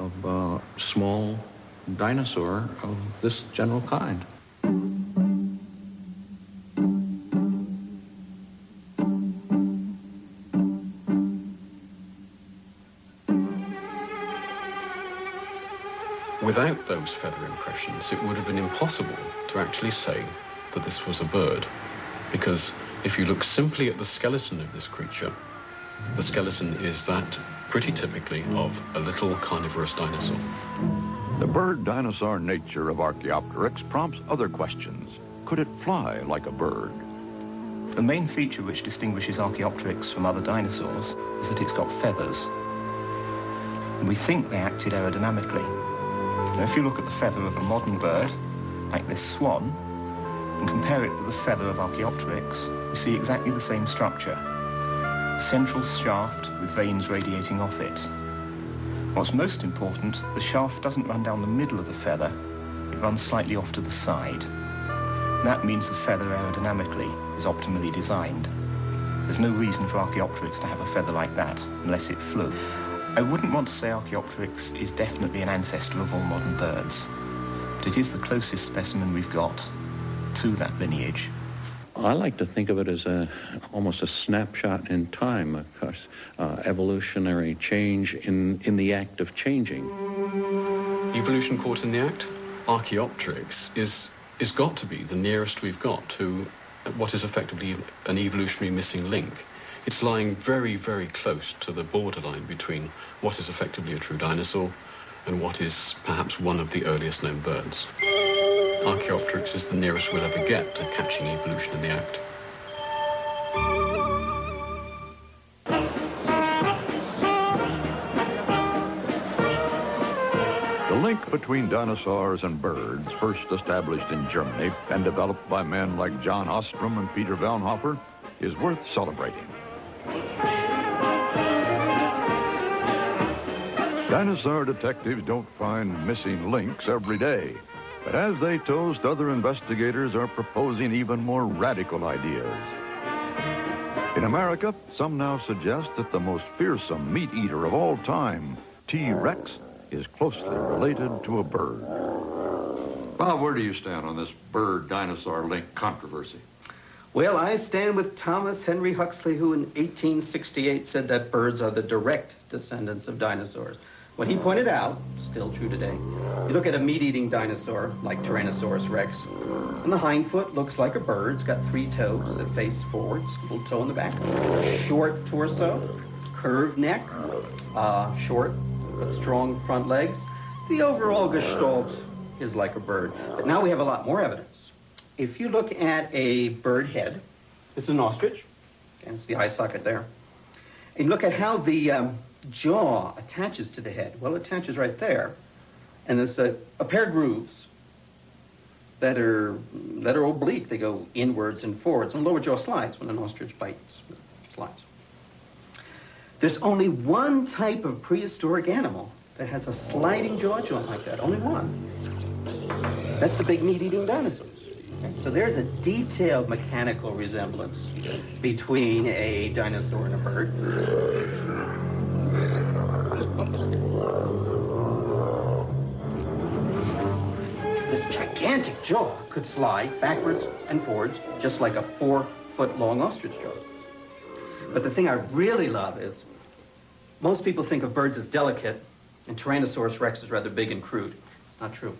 of a small dinosaur of this general kind. Without those feather impressions, it would have been impossible to actually say that this was a bird. Because if you look simply at the skeleton of this creature, the skeleton is that pretty typically of a little carnivorous dinosaur. The bird dinosaur nature of Archaeopteryx prompts other questions. Could it fly like a bird? The main feature which distinguishes Archaeopteryx from other dinosaurs is that it's got feathers. And we think they acted aerodynamically. Now, if you look at the feather of a modern bird, like this swan, and compare it with the feather of Archaeopteryx, you see exactly the same structure. Central shaft with veins radiating off it. What's most important, the shaft doesn't run down the middle of the feather, it runs slightly off to the side. That means the feather aerodynamically is optimally designed. There's no reason for Archaeopteryx to have a feather like that unless it flew. I wouldn't want to say Archaeopteryx is definitely an ancestor of all modern birds, but it is the closest specimen we've got to that lineage. I like to think of it as a almost a snapshot in time, of course, uh, evolutionary change in, in the act of changing. Evolution caught in the act? Archaeopteryx is, is got to be the nearest we've got to what is effectively an evolutionary missing link. It's lying very, very close to the borderline between what is effectively a true dinosaur and what is perhaps one of the earliest known birds. Archaeopteryx is the nearest we'll ever get to catching evolution in the act. The link between dinosaurs and birds, first established in Germany and developed by men like John Ostrom and Peter Wellnhofer, is worth celebrating. Dinosaur detectives don't find missing links every day. But as they toast, other investigators are proposing even more radical ideas. In America, some now suggest that the most fearsome meat eater of all time, T. rex, is closely related to a bird. Bob, where do you stand on this bird-dinosaur link controversy? Well, I stand with Thomas Henry Huxley, who in 1868 said that birds are the direct descendants of dinosaurs. When he pointed out, still true today, you look at a meat-eating dinosaur like Tyrannosaurus rex, and the hind foot looks like a bird. It's got three toes that face forwards, little toe in the back, short torso, curved neck, uh, short but strong front legs. The overall gestalt is like a bird. But now we have a lot more evidence. If you look at a bird head, this is an ostrich, and it's the eye socket there, and look at how the um, jaw attaches to the head. Well, it attaches right there, and there's a, a pair of grooves that are that are oblique. They go inwards and forwards, and lower jaw slides when an ostrich bites, slides. There's only one type of prehistoric animal that has a sliding jaw joint like that. Only one. That's the big meat-eating dinosaurs. So there's a detailed mechanical resemblance between a dinosaur and a bird. This gigantic jaw could slide backwards and forwards just like a four-foot-long ostrich jaw. But the thing I really love is most people think of birds as delicate, and Tyrannosaurus rex is rather big and crude. It's not true.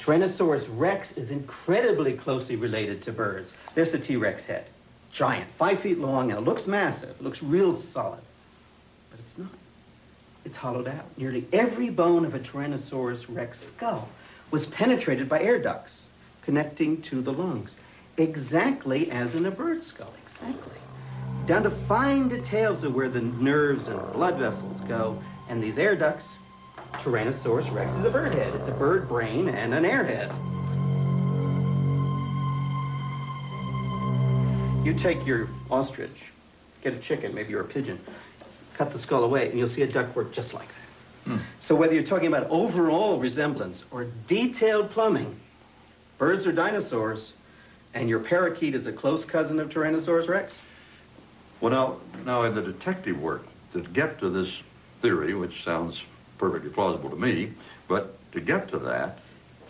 Tyrannosaurus rex is incredibly closely related to birds. There's a T-Rex head. Giant, five feet long, and it looks massive. It looks real solid. It's hollowed out. Nearly every bone of a Tyrannosaurus rex skull was penetrated by air ducts connecting to the lungs. Exactly as in a bird skull. Exactly down to fine details of where the nerves and blood vessels go. And these air ducts, Tyrannosaurus rex is a bird head. It's a bird brain and an airhead. You take your ostrich, get a chicken, maybe you're a pigeon, cut the skull away, and you'll see a ductwork just like that. Hmm. So whether you're talking about overall resemblance or detailed plumbing, birds are dinosaurs, and your parakeet is a close cousin of Tyrannosaurus rex. Well, now, now in the detective work, to get to this theory, which sounds perfectly plausible to me. But to get to that,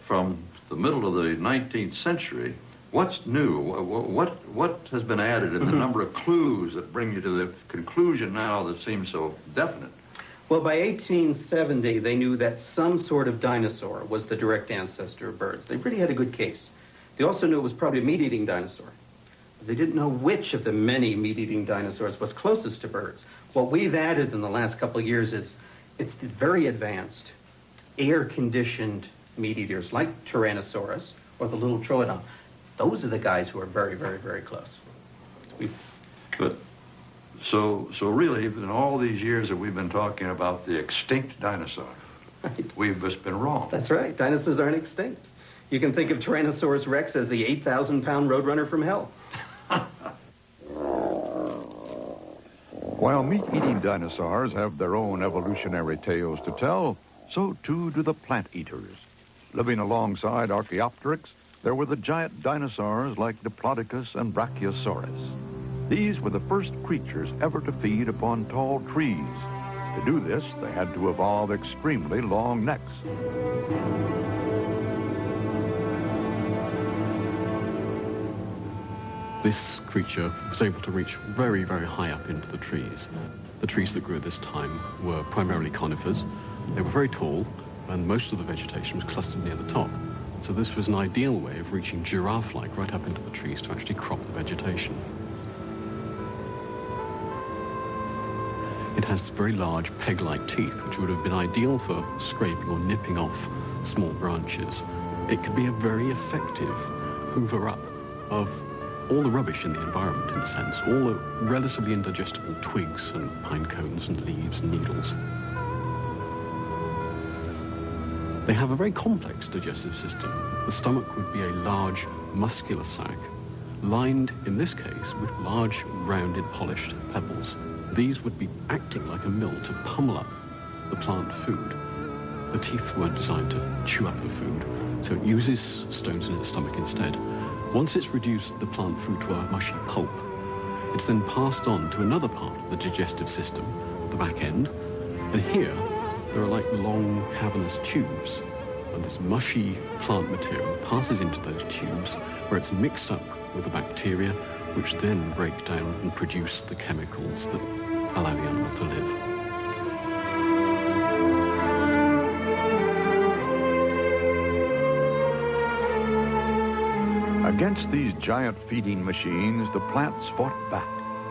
from the middle of the 19th century, what's new? What, what has been added in the mm-hmm. number of clues that bring you to the conclusion now that seems so definite? Well, by 1870, they knew that some sort of dinosaur was the direct ancestor of birds. They really had a good case. They also knew it was probably a meat-eating dinosaur. They didn't know which of the many meat-eating dinosaurs was closest to birds. What we've added in the last couple of years is it's very advanced, air-conditioned meat-eaters like Tyrannosaurus or the little Troodon. Those are the guys who are very, very, very close. We've... But so, so really, in all these years that we've been talking about the extinct dinosaur, right. we've just been wrong. That's right. Dinosaurs aren't extinct. You can think of Tyrannosaurus rex as the 8,000-pound roadrunner from hell. While meat-eating dinosaurs have their own evolutionary tales to tell, so too do the plant eaters. Living alongside Archaeopteryx, there were the giant dinosaurs like Diplodocus and Brachiosaurus. These were the first creatures ever to feed upon tall trees. To do this, they had to evolve extremely long necks. This creature was able to reach very, very high up into the trees. The trees that grew at this time were primarily conifers. They were very tall, and most of the vegetation was clustered near the top. So this was an ideal way of reaching giraffe-like right up into the trees to actually crop the vegetation. It has very large peg-like teeth, which would have been ideal for scraping or nipping off small branches. It could be a very effective hoover-up of all the rubbish in the environment, in a sense, all the relatively indigestible twigs and pine cones and leaves and needles. They have a very complex digestive system. The stomach would be a large muscular sac, lined, in this case, with large, rounded, polished pebbles. These would be acting like a mill to pummel up the plant food. The teeth weren't designed to chew up the food, so it uses stones in its stomach instead. Once it's reduced the plant food to a mushy pulp, it's then passed on to another part of the digestive system, the back end. And here, there are like long cavernous tubes. And this mushy plant material passes into those tubes where it's mixed up with the bacteria, which then break down and produce the chemicals that allow the animal to live. Against these giant feeding machines, the plants fought back.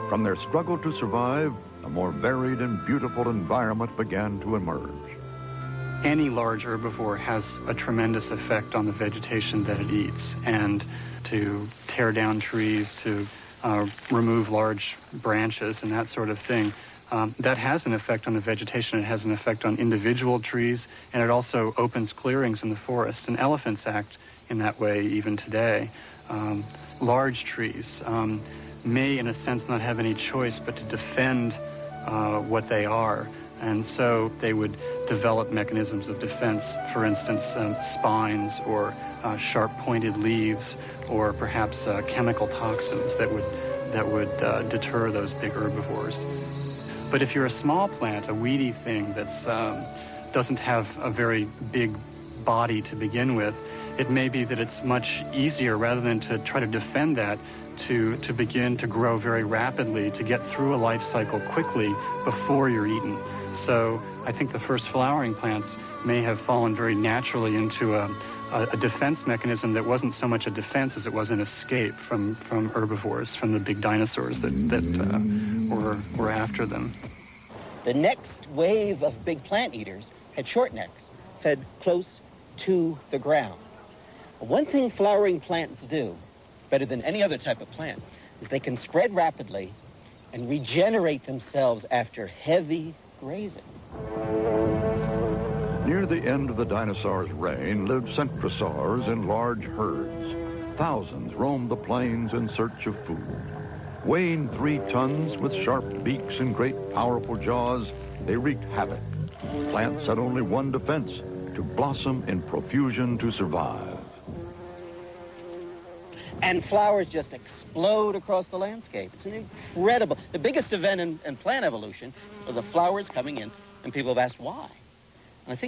From their struggle to survive, a more varied and beautiful environment began to emerge. Any large herbivore has a tremendous effect on the vegetation that it eats, and to tear down trees, to uh, remove large branches and that sort of thing, um, that has an effect on the vegetation. It has an effect on individual trees, and it also opens clearings in the forest. And elephants act in that way even today um, large trees um, may, in a sense, not have any choice but to defend uh, what they are. And so they would develop mechanisms of defense, for instance, um, spines or uh, sharp-pointed leaves or perhaps uh, chemical toxins that would, that would uh, deter those big herbivores. But if you're a small plant, a weedy thing that um, doesn't have a very big body to begin with, it may be that it's much easier rather than to try to defend that to, to begin to grow very rapidly, to get through a life cycle quickly before you're eaten. So I think the first flowering plants may have fallen very naturally into a, a, a defense mechanism that wasn't so much a defense as it was an escape from, from herbivores, from the big dinosaurs that, that uh, were, were after them. The next wave of big plant eaters had short necks, fed close to the ground. One thing flowering plants do, better than any other type of plant, is they can spread rapidly and regenerate themselves after heavy grazing. Near the end of the dinosaurs' reign lived centrosaurs in large herds. Thousands roamed the plains in search of food. Weighing three tons with sharp beaks and great powerful jaws, they wreaked havoc. Plants had only one defense, to blossom in profusion to survive and flowers just explode across the landscape. It's an incredible, the biggest event in, in plant evolution are the flowers coming in, and people have asked why.